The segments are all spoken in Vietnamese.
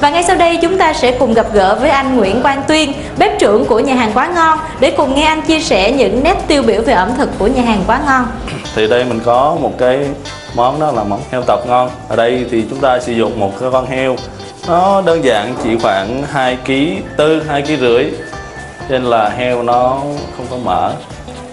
Và ngay sau đây chúng ta sẽ cùng gặp gỡ với anh Nguyễn Quang Tuyên, bếp trưởng của nhà hàng Quá Ngon để cùng nghe anh chia sẻ những nét tiêu biểu về ẩm thực của nhà hàng Quá Ngon. thì đây mình có một cái món đó là món heo tập ngon. Ở đây thì chúng ta sử dụng một cái con heo. Nó đơn giản chỉ khoảng 2 kg tư 2 kg rưỡi. Nên là heo nó không có mỡ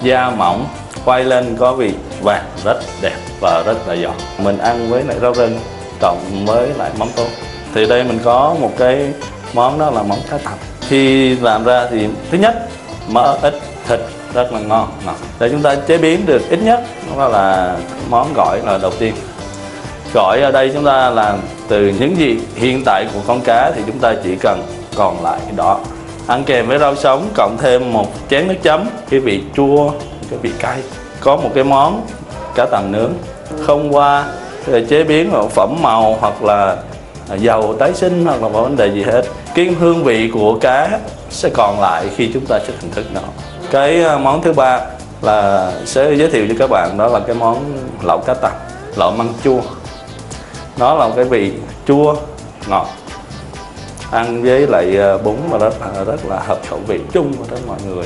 da mỏng quay lên có vị vàng rất đẹp và rất là giòn. Mình ăn với lại rau rừng cộng với lại mắm tôm thì đây mình có một cái món đó là món cá tầm. Khi làm ra thì thứ nhất, mỡ, ít, thịt, rất là ngon. Ngọt để chúng ta chế biến được ít nhất, đó là món gỏi là đầu tiên. Gỏi ở đây chúng ta làm từ những gì hiện tại của con cá thì chúng ta chỉ cần còn lại đó. Ăn kèm với rau sống, cộng thêm một chén nước chấm, cái vị chua, cái vị cay. Có một cái món cá tầm nướng. Không qua chế biến phẩm màu hoặc là À, dầu tái sinh hoặc là một vấn đề gì hết. Cái hương vị của cá sẽ còn lại khi chúng ta sẽ thưởng thức nó. Cái à, món thứ ba là sẽ giới thiệu cho các bạn, đó là cái món lẩu cá tầm, lẩu măng chua. Nó là một cái vị chua ngọt, ăn với lại à, bún mà rất là rất là hợp khẩu vị chung của tất mọi người.